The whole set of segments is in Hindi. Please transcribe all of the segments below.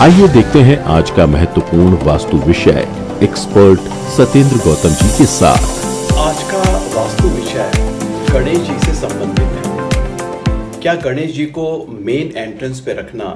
आइए देखते हैं आज का महत्वपूर्ण वास्तु विषय एक्सपर्ट सत्येंद्र गौतम जी के साथ। आज का वास्तु विषय गणेश जी से संबंधित है। क्या गणेश जी को मेन एंट्रेंस पे रखना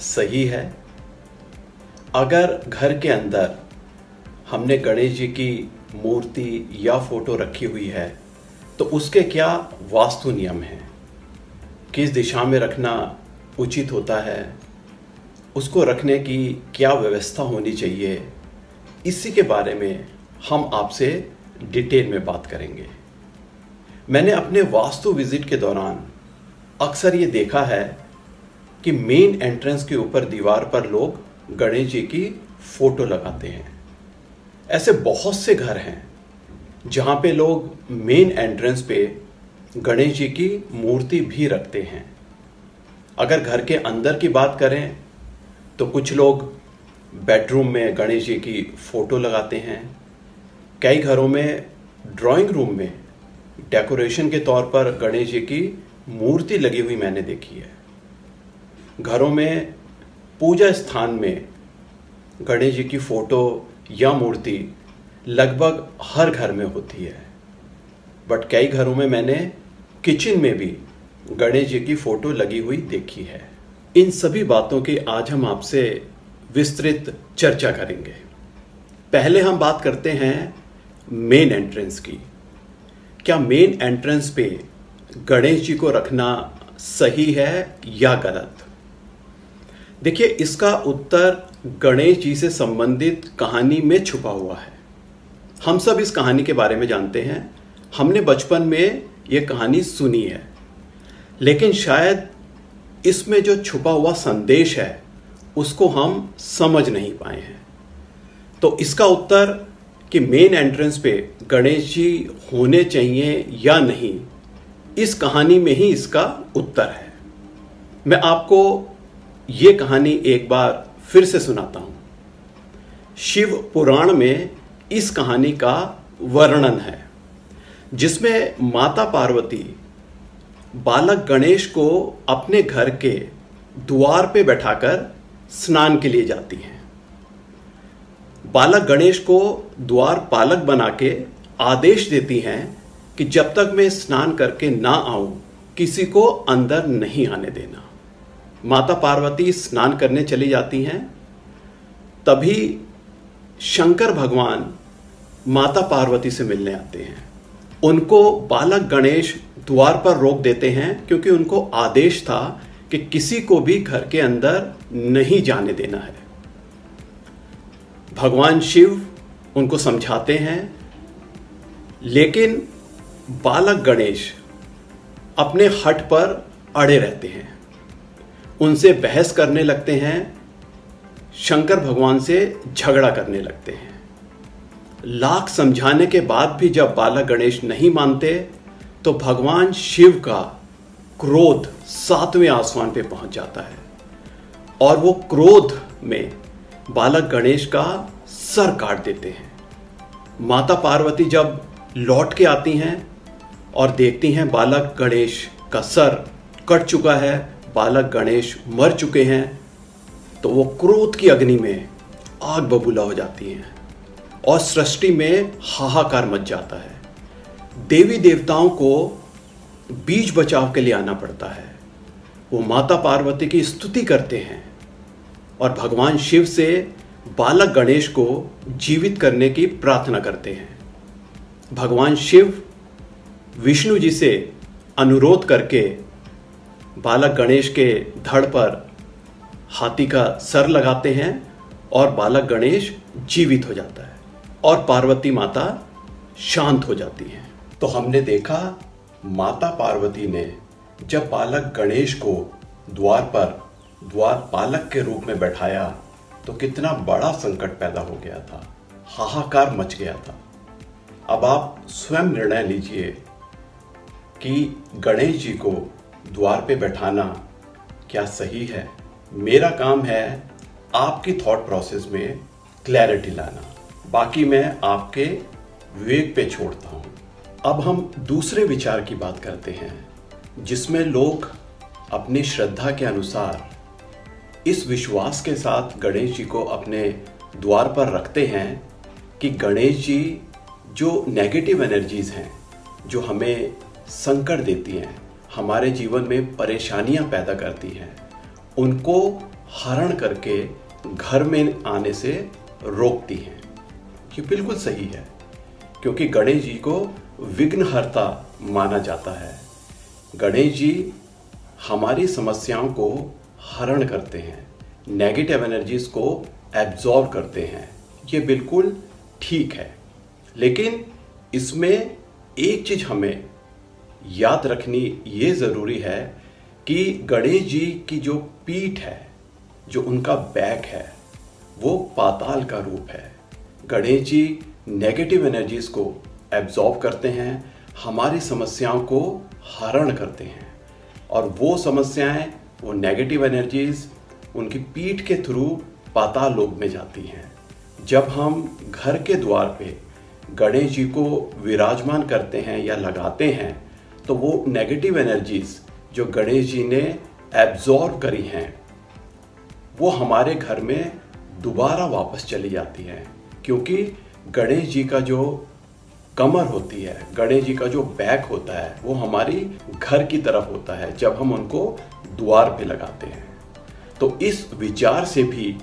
सही है? अगर घर के अंदर हमने गणेश जी की मूर्ति या फ़ोटो रखी हुई है तो उसके क्या वास्तु नियम हैं? किस दिशा में रखना उचित होता है? उसको रखने की क्या व्यवस्था होनी चाहिए, इसी के बारे में हम आपसे डिटेल में बात करेंगे। मैंने अपने वास्तु विज़िट के दौरान अक्सर ये देखा है कि मेन एंट्रेंस के ऊपर दीवार पर लोग गणेश जी की फ़ोटो लगाते हैं। ऐसे बहुत से घर हैं जहाँ पे लोग मेन एंट्रेंस पे गणेश जी की मूर्ति भी रखते हैं। अगर घर के अंदर की बात करें तो कुछ लोग बेडरूम में गणेश जी की फ़ोटो लगाते हैं। कई घरों में ड्राइंग रूम में डेकोरेशन के तौर पर गणेश जी की मूर्ति लगी हुई मैंने देखी है। घरों में पूजा स्थान में गणेश जी की फ़ोटो या मूर्ति लगभग हर घर में होती है। बट कई घरों में मैंने किचन में भी गणेश जी की फ़ोटो लगी हुई देखी है। इन सभी बातों की आज हम आपसे विस्तृत चर्चा करेंगे। पहले हम बात करते हैं मेन एंट्रेंस की। क्या मेन एंट्रेंस पे गणेश जी को रखना सही है या गलत? देखिए, इसका उत्तर गणेश जी से संबंधित कहानी में छुपा हुआ है। हम सब इस कहानी के बारे में जानते हैं। हमने बचपन में यह कहानी सुनी है। लेकिन शायद इसमें जो छुपा हुआ संदेश है, उसको हम समझ नहीं पाए हैं। तो इसका उत्तर कि मेन एंट्रेंस पे गणेश जी होने चाहिए या नहीं, इस कहानी में ही इसका उत्तर है। मैं आपको ये कहानी एक बार फिर से सुनाता हूँ। शिव पुराण में इस कहानी का वर्णन है, जिसमें माता पार्वती बालक गणेश को अपने घर के द्वार पे बैठाकर स्नान के लिए जाती हैं। बालक गणेश को द्वार पालक बना के आदेश देती हैं कि जब तक मैं स्नान करके ना आऊँ, किसी को अंदर नहीं आने देना। माता पार्वती स्नान करने चली जाती हैं। तभी शंकर भगवान माता पार्वती से मिलने आते हैं। उनको बालक गणेश द्वार पर रोक देते हैं, क्योंकि उनको आदेश था कि किसी को भी घर के अंदर नहीं जाने देना है। भगवान शिव उनको समझाते हैं, लेकिन बालक गणेश अपने हट पर अड़े रहते हैं। उनसे बहस करने लगते हैं, शंकर भगवान से झगड़ा करने लगते हैं। लाख समझाने के बाद भी जब बालक गणेश नहीं मानते तो भगवान शिव का क्रोध सातवें आसमान पे पहुँच जाता है। और वो क्रोध में बालक गणेश का सर काट देते हैं। माता पार्वती जब लौट के आती हैं और देखती हैं बालक गणेश का सर कट चुका है बालक गणेश मर चुके हैं तो वो क्रोध की अग्नि में आग बबूला हो जाती हैं। और सृष्टि में हाहाकार मच जाता है। देवी देवताओं को बीज बचाव के लिए आना पड़ता है। वो माता पार्वती की स्तुति करते हैं और भगवान शिव से बालक गणेश को जीवित करने की प्रार्थना करते हैं। भगवान शिव विष्णु जी से अनुरोध करके बालक गणेश के धड़ पर हाथी का सर लगाते हैं और बालक गणेश जीवित हो जाता है। और पार्वती माता शांत हो जाती है। तो हमने देखा, माता पार्वती ने जब बालक गणेश को द्वार पर, द्वार पालक के रूप में बैठाया तो कितना बड़ा संकट पैदा हो गया था। हाहाकार मच गया था। अब आप स्वयं निर्णय लीजिए कि गणेश जी को द्वार पे बैठाना क्या सही है। मेरा काम है आपकी थॉट प्रोसेस में क्लैरिटी लाना। बाकी मैं आपके विवेक पे छोड़ता हूँ। अब हम दूसरे विचार की बात करते हैं, जिसमें लोग अपनी श्रद्धा के अनुसार इस विश्वास के साथ गणेश जी को अपने द्वार पर रखते हैं कि गणेश जी जो नेगेटिव एनर्जीज हैं, जो हमें संकट देती हैं, हमारे जीवन में परेशानियाँ पैदा करती हैं, उनको हरण करके घर में आने से रोकती हैं। ये बिल्कुल सही है, क्योंकि गणेश जी को विघ्नहर्ता माना जाता है। गणेश जी हमारी समस्याओं को हरण करते हैं नेगेटिव एनर्जीज को एब्जॉर्व करते हैं। ये बिल्कुल ठीक है। लेकिन इसमें एक चीज़ हमें याद रखनी ये ज़रूरी है कि गणेश जी की जो पीठ है, जो उनका बैक है, वो पाताल का रूप है। गणेश जी नेगेटिव एनर्जीज को एब्जॉर्व करते हैं, हमारी समस्याओं को हरण करते हैं। और वो समस्याएँ, वो नेगेटिव एनर्जीज उनकी पीठ के थ्रू पाताल लोक में जाती हैं। जब हम घर के द्वार पे गणेश जी को विराजमान करते हैं या लगाते हैं तो वो नेगेटिव एनर्जीज जो गणेश जी ने एब्जॉर्व करी हैं, वो हमारे घर में दोबारा वापस चली जाती हैं। क्योंकि गणेश जी का जो कमर होती है, गणेश जी का जो बैक होता है, वो हमारी घर की तरफ़ होता है, जब हम उनको द्वार पे लगाते हैं। तो इस विचार से भी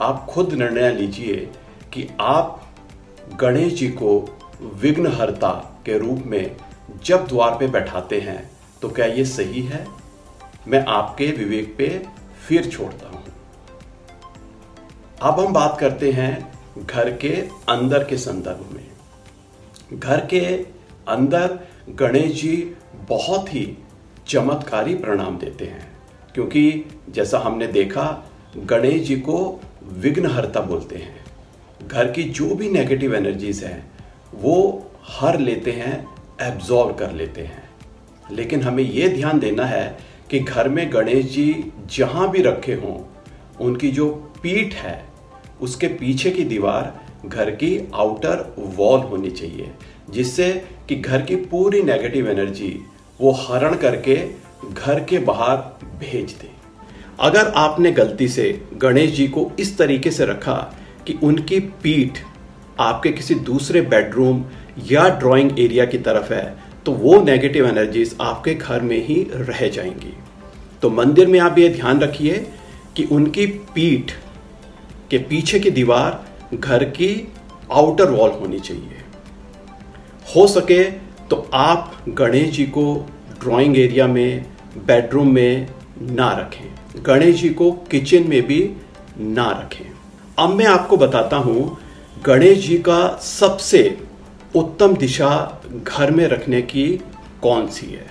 आप खुद निर्णय लीजिए कि आप गणेश जी को विघ्नहर्ता के रूप में जब द्वार पे बैठाते हैं तो क्या ये सही है? मैं आपके विवेक पे फिर छोड़ता हूँ। अब हम बात करते हैं घर के अंदर के संदर्भ में। घर के अंदर गणेश जी बहुत ही चमत्कारी प्रणाम देते हैं, क्योंकि जैसा हमने देखा, गणेश जी को विघ्नहर्ता बोलते हैं। घर की जो भी नेगेटिव एनर्जीज हैं, वो हर लेते हैं एब्जॉर्व कर लेते हैं। लेकिन हमें ये ध्यान देना है कि घर में गणेश जी जहाँ भी रखे हों, उनकी जो पीठ है उसके पीछे की दीवार घर की आउटर वॉल होनी चाहिए, जिससे कि घर की पूरी नेगेटिव एनर्जी वो हरण करके घर के बाहर भेज दे। अगर आपने गलती से गणेश जी को इस तरीके से रखा कि उनकी पीठ आपके किसी दूसरे बेडरूम या ड्राइंग एरिया की तरफ़ है तो वो नेगेटिव एनर्जीज आपके घर में ही रह जाएँगी। तो मंदिर में आप ये ध्यान रखिए कि उनकी पीठ के पीछे की दीवार घर की आउटर वॉल होनी चाहिए। हो सके तो आप गणेश जी को ड्राइंग एरिया में बेडरूम में ना रखें। गणेश जी को किचन में भी ना रखें। अब मैं आपको बताता हूँ, गणेश जी का सबसे उत्तम दिशा घर में रखने की कौन सी है।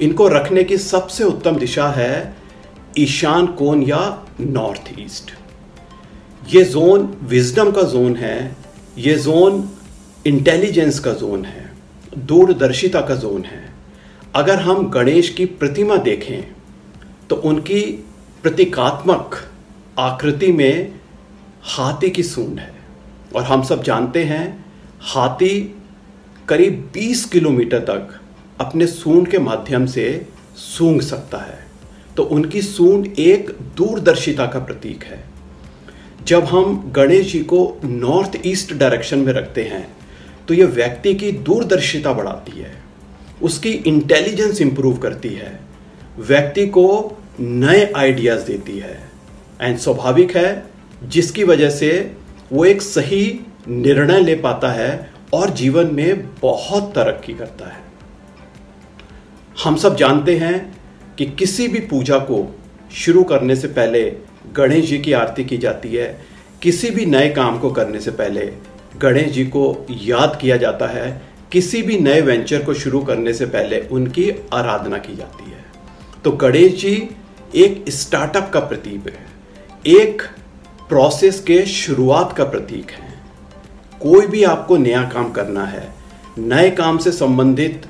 इनको रखने की सबसे उत्तम दिशा है ईशान कोण या नॉर्थ ईस्ट ये जोन विजडम का जोन है, ये जोन इंटेलिजेंस का जोन है, दूरदर्शिता का जोन है। अगर हम गणेश की प्रतिमा देखें तो उनकी प्रतीकात्मक आकृति में हाथी की सूंड है। और हम सब जानते हैं, हाथी करीब 20 किलोमीटर तक अपने सूंड के माध्यम से सूंघ सकता है। तो उनकी सूंड एक दूरदर्शिता का प्रतीक है। जब हम गणेश जी को नॉर्थ ईस्ट डायरेक्शन में रखते हैं तो यह व्यक्ति की दूरदर्शिता बढ़ाती है, उसकी इंटेलिजेंस इंप्रूव करती है, व्यक्ति को नए आइडियाज़ देती है। एंड स्वाभाविक है, जिसकी वजह से वो एक सही निर्णय ले पाता है और जीवन में बहुत तरक्की करता है। हम सब जानते हैं कि किसी भी पूजा को शुरू करने से पहले गणेश जी की आरती की जाती है, किसी भी नए काम को करने से पहले गणेश जी को याद किया जाता है, किसी भी नए वेंचर को शुरू करने से पहले उनकी आराधना की जाती है। तो गणेश जी एक स्टार्टअप का प्रतीक है, एक प्रोसेस के शुरुआत का प्रतीक है। कोई भी आपको नया काम करना है, नए काम से संबंधित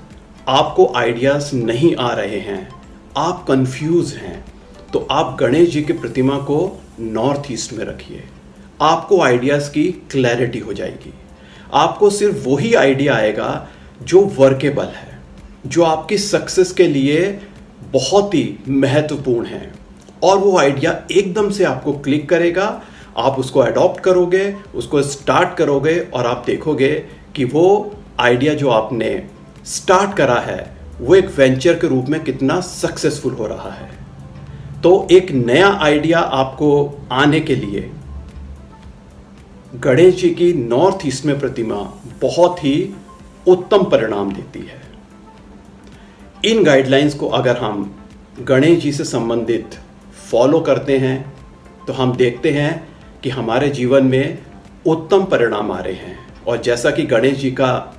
आपको आइडियाज़ नहीं आ रहे हैं, आप कंफ्यूज हैं तो आप गणेश जी की प्रतिमा को नॉर्थ ईस्ट में रखिए। आपको आइडियाज़ की क्लैरिटी हो जाएगी। आपको सिर्फ़ वही आइडिया आएगा जो वर्केबल है, जो आपकी सक्सेस के लिए बहुत ही महत्वपूर्ण है। और वो आइडिया एकदम से आपको क्लिक करेगा, आप उसको अडॉप्ट करोगे, उसको स्टार्ट करोगे और आप देखोगे कि वो आइडिया जो आपने स्टार्ट करा है, वो एक वेंचर के रूप में कितना सक्सेसफुल हो रहा है। तो एक नया आइडिया आपको आने के लिए गणेश जी की नॉर्थ ईस्ट में प्रतिमा बहुत ही उत्तम परिणाम देती है। इन गाइडलाइंस को अगर हम गणेश जी से संबंधित फॉलो करते हैं तो हम देखते हैं कि हमारे जीवन में उत्तम परिणाम आ रहे हैं। और जैसा कि गणेश जी का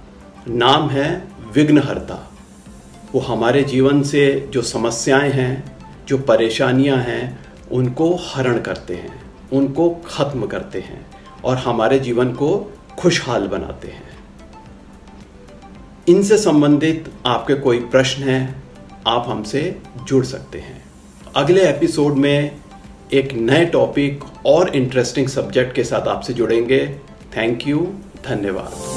नाम है विघ्नहर्ता, वो हमारे जीवन से जो समस्याएँ हैं जो परेशानियाँ हैं, उनको हरण करते हैं, उनको खत्म करते हैं और हमारे जीवन को खुशहाल बनाते हैं। इनसे संबंधित आपके कोई प्रश्न हैं, आप हमसे जुड़ सकते हैं। अगले एपिसोड में एक नए टॉपिक और इंटरेस्टिंग सब्जेक्ट के साथ आपसे जुड़ेंगे। थैंक यू, धन्यवाद।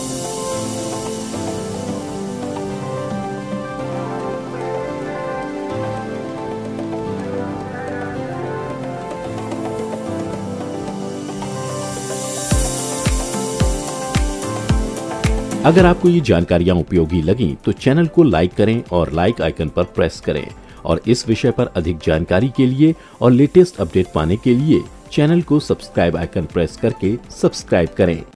अगर आपको ये जानकारियाँ उपयोगी लगी तो चैनल को लाइक करें और लाइक आइकन पर प्रेस करें। और इस विषय पर अधिक जानकारी के लिए और लेटेस्ट अपडेट पाने के लिए चैनल को सब्सक्राइब आइकन प्रेस करके सब्सक्राइब करें।